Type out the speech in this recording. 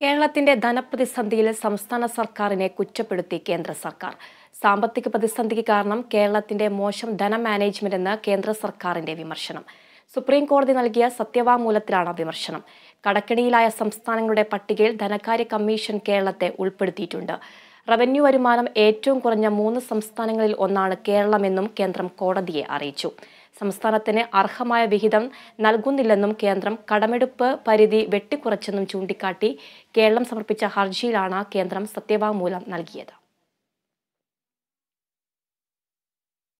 കേരളത്തിന്റെ ധനപ്രതിസന്ധിയിൽ സംസ്ഥാന സർക്കാരിനെ കുറ്റപ്പെടുത്തി കേന്ദ്ര സർക്കാർ. സാമ്പത്തിക പ്രതിസന്ധിക്ക് കാരണം കേരളത്തിന്റെ മോശം ധന മാനേജ്മെന്റ് എന്ന് കേന്ദ്ര സർക്കാരിന്റെ വിമർശനം. സുപ്രീം കോടതി നൽകിയ സത്യവാങ്മൂലത്തിലാണ് വിമർശനം. കടക്കെണിയിലായ സംസ്ഥാനങ്ങളുടെ പട്ടികയിൽ ധനകാര്യ കമ്മീഷൻ കേരളത്തെ ഉൾപ്പെടുത്തിയിട്ടുണ്ട്. റവന്യൂ വരുമാനം ഏറ്റവും കുറഞ്ഞ മൂന്ന് സംസ്ഥാനങ്ങളിൽ ഒന്നാണ് കേരളമെന്നും കേന്ദ്രം കോടതിയെ അറിയിച്ചു. സംസ്ഥാനത്തിന് അർഹമായ വിഹിതം നൽകുന്നില്ലെന്നും കേന്ദ്രം കടമെടുപ്പ് പരിധി വെട്ടിക്കുറച്ചെന്നും ചൂണ്ടിക്കാട്ടി കേരളം സമർപ്പിച്ച ഹർജിയിലാണ് കേന്ദ്രം സത്യവാങ്മൂലം നൽകിയത്.